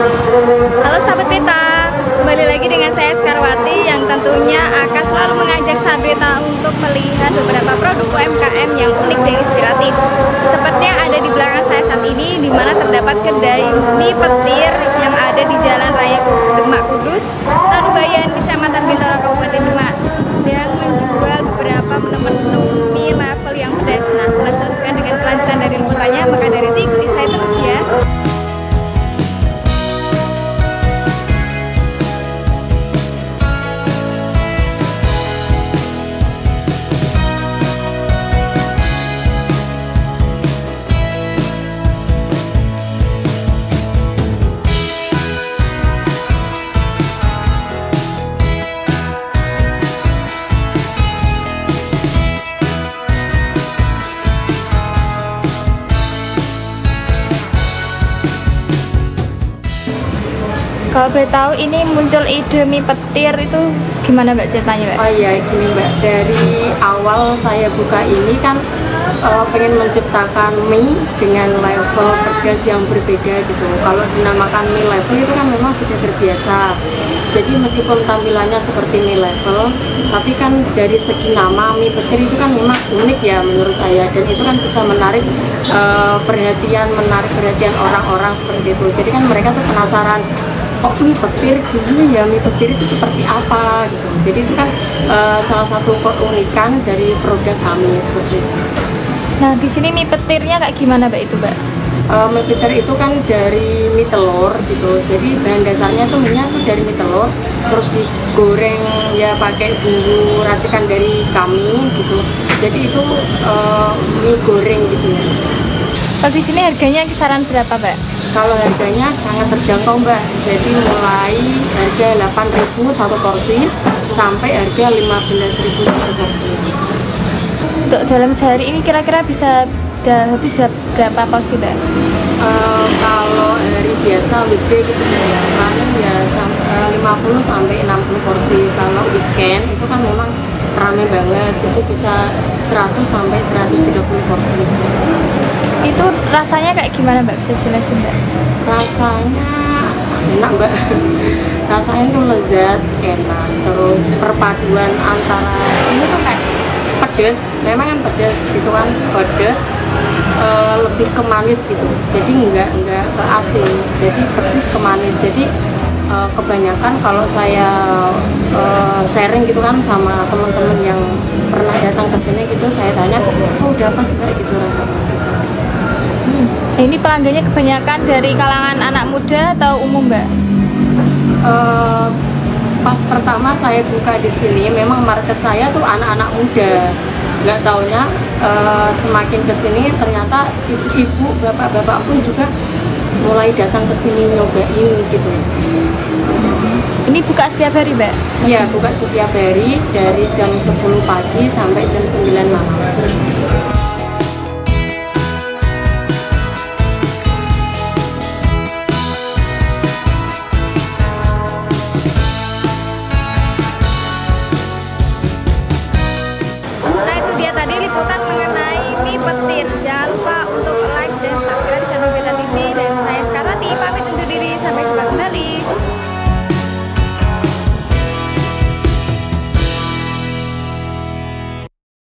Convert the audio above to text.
Halo sahabat Beta, kembali lagi dengan saya Skarwati yang tentunya akan selalu mengajak sahabat Beta untuk melihat beberapa produk UMKM yang unik dan inspiratif. Seperti yang ada di belakang saya saat ini, di mana terdapat kedai mie petir yang ada di Jalan Raya Demak Kalau boleh tahu ini muncul ide mie petir itu gimana Mbak ceritanya Mbak? Oh iya gini mbak, dari awal saya buka ini kan uh, pengen menciptakan mie dengan level pedas yang berbeda gitu. Kalau dinamakan mie level itu kan memang sudah terbiasa. Jadi meskipun tampilannya seperti mie level, tapi kan dari segi nama mie petir itu kan memang unik ya menurut saya dan itu kan bisa menarik uh, perhatian, menarik perhatian orang-orang seperti itu. Jadi kan mereka tuh penasaran kok mie petir gimana ya? Mie petir itu seperti apa gitu? Jadi itu kan uh, salah satu keunikan dari produk kami seperti itu. Nah di sini mie petirnya kayak gimana Mbak itu Mbak? uh, mie petir itu kan dari mie telur gitu. Jadi bahan dasarnya tuh minyak tuh dari mie telur terus digoreng ya pakai bumbu racikan dari kami gitu. Jadi itu uh, mie goreng gitu. Ya Kalau di sini harganya kisaran berapa Mbak? Kalau harganya sangat terjangkau mbak, jadi mulai harga 8.000 satu porsi sampai harga 15.000 satu porsi. Untuk dalam sehari ini kira-kira bisa habis berapa porsi mbak? Uh, kalau hari biasa weekday gitu ya, paling ya sam- uh, 50 sampai 60 porsi. Kalau weekend itu kan memang ramai banget, itu bisa 100 sampai 130 porsi. seperti itu. Itu rasanya kayak gimana mbak? Bisa jelasin mbak? rasanya enak mbak. Rasanya tuh lezat enak. Terus perpaduan antara ini tuh kayak pedes. Memang kan pedes gitu kan pedes eh, lebih ke manis gitu. Jadi nggak nggak ke asin. Jadi pedes ke manis. Jadi eh, kebanyakan kalau saya eh, sharing gitu kan sama teman-teman yang pernah datang ke sini gitu saya tanya oh udah apa sih gitu rasanya ini pelanggannya kebanyakan dari kalangan anak muda atau umum mbak? Eh, pas pertama saya buka di sini memang market saya tuh anak-anak muda nggak taunya eh, semakin ke sini ternyata ibu-ibu bapak-bapak pun juga mulai datang ke sini nyobain gitu Ini buka setiap hari mbak? Iya buka setiap hari dari jam 10 pagi sampai jam 9 malam tadi liputan mengenai mie petir. Jangan lupa untuk like,